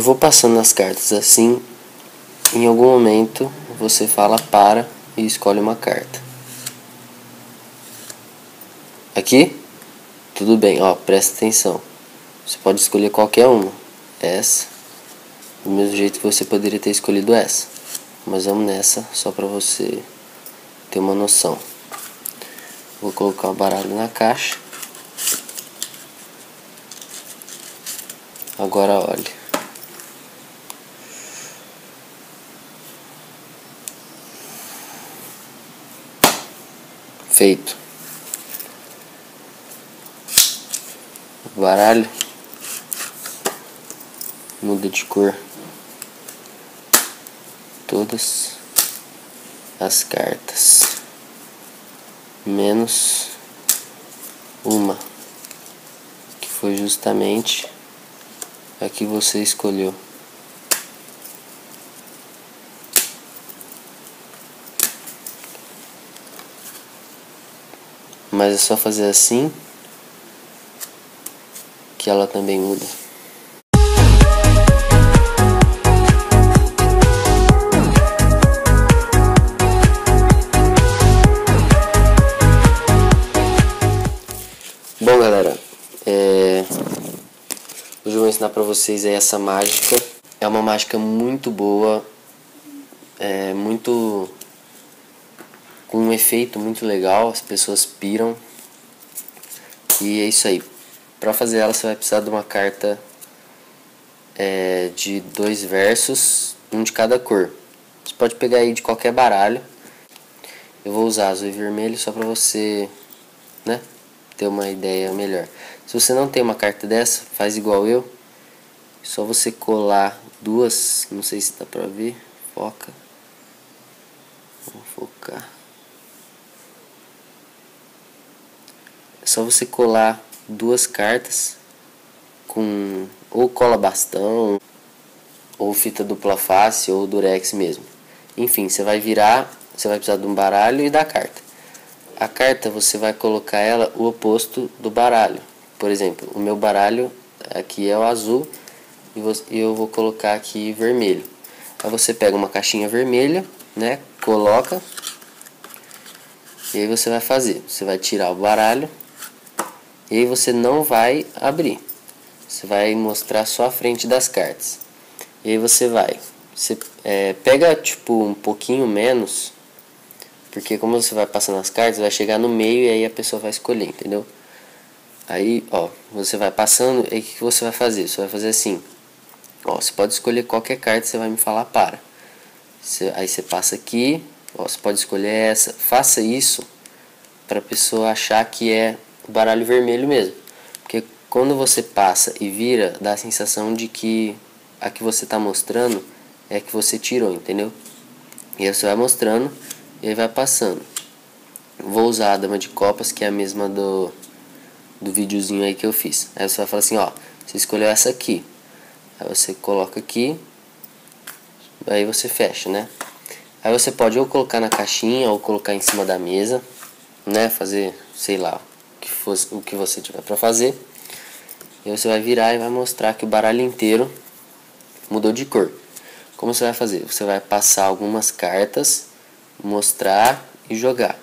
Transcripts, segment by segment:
Eu vou passando as cartas assim, em algum momento você fala para e escolhe uma carta. Aqui? Tudo bem, ó, presta atenção. Você pode escolher qualquer uma. Essa. Do mesmo jeito que você poderia ter escolhido essa. Mas vamos nessa, só para você ter uma noção. Vou colocar o baralho na caixa. Agora olhe. Feito. O baralho muda de cor. Todas as cartas, menos uma, que foi justamente a que você escolheu. Mas é só fazer assim que ela também muda. Bom galera, é... hoje eu vou ensinar pra vocês aí essa mágica. É uma mágica muito boa, é muito com um efeito muito legal, as pessoas piram. E é isso aí. Para fazer ela você vai precisar de uma carta é, de dois versos, um de cada cor. Você pode pegar aí de qualquer baralho. Eu vou usar azul e vermelho só para você, né, ter uma ideia melhor. Se você não tem uma carta dessa, faz igual eu. Só você colar duas, não sei se dá pra ver, foca. Vamos focar. Só você colar duas cartas com ou cola bastão, ou fita dupla face, ou durex mesmo. Enfim, você vai virar, você vai precisar de um baralho e da carta. A carta você vai colocar ela o oposto do baralho. Por exemplo, o meu baralho aqui é o azul e eu vou colocar aqui vermelho. Aí você pega uma caixinha vermelha, né? Coloca e aí você vai fazer. Você vai tirar o baralho e aí você não vai abrir. Você vai mostrar só a frente das cartas. E aí você vai. Você é, pega tipo um pouquinho menos. Porque como você vai passando as cartas, vai chegar no meio e aí a pessoa vai escolher, entendeu? Aí, ó, você vai passando, e o que, que você vai fazer? Você vai fazer assim. Ó, você pode escolher qualquer carta, você vai me falar para. Você, aí você passa aqui, ó, você pode escolher essa. Faça isso para a pessoa achar que é baralho vermelho mesmo. Porque quando você passa e vira, dá a sensação de que a que você está mostrando é a que você tirou, entendeu? E aí você vai mostrando e aí vai passando. Vou usar a dama de copas, que é a mesma do, do videozinho aí que eu fiz. Aí você vai falar assim, ó, você escolheu essa aqui. Aí você coloca aqui, aí você fecha, né? Aí você pode ou colocar na caixinha ou colocar em cima da mesa, né? Fazer, sei lá, que fosse, o que você tiver para fazer. E você vai virar e vai mostrar que o baralho inteiro mudou de cor. Como você vai fazer? Você vai passar algumas cartas, mostrar e jogar.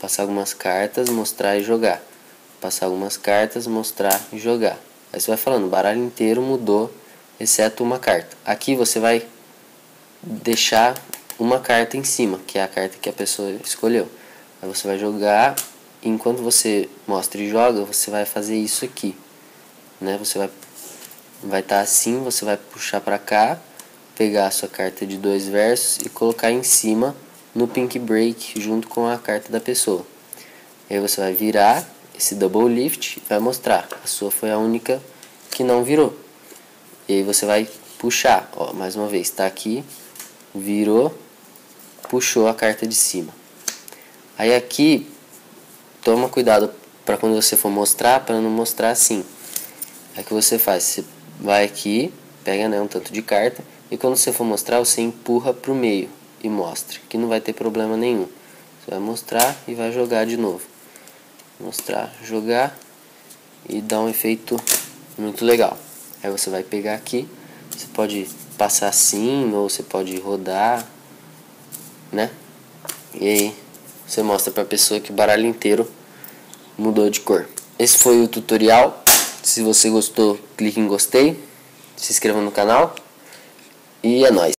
Passar algumas cartas, mostrar e jogar. Passar algumas cartas, mostrar e jogar. Aí você vai falando, o baralho inteiro mudou, exceto uma carta. Aqui você vai deixar uma carta em cima, que é a carta que a pessoa escolheu. Aí você vai jogar enquanto você mostra e joga, você vai fazer isso aqui, né? Você vai vai estar tá assim, você vai puxar para cá, pegar a sua carta de dois versos e colocar em cima no pink break junto com a carta da pessoa. Aí você vai virar esse double lift e vai mostrar. A sua foi a única que não virou. E aí você vai puxar, ó, mais uma vez, está aqui, virou, puxou a carta de cima. Aí aqui toma cuidado para quando você for mostrar, para não mostrar assim. É que você faz, você vai aqui, pega né, um tanto de carta e quando você for mostrar, você empurra para o meio e mostra, que não vai ter problema nenhum. Você vai mostrar e vai jogar de novo. Mostrar, jogar e dá um efeito muito legal. Aí você vai pegar aqui, Você pode passar assim ou você pode rodar, né? E aí você mostra pra pessoa que o baralho inteiro mudou de cor. Esse foi o tutorial. Se você gostou, clique em gostei, se inscreva no canal e é nóis.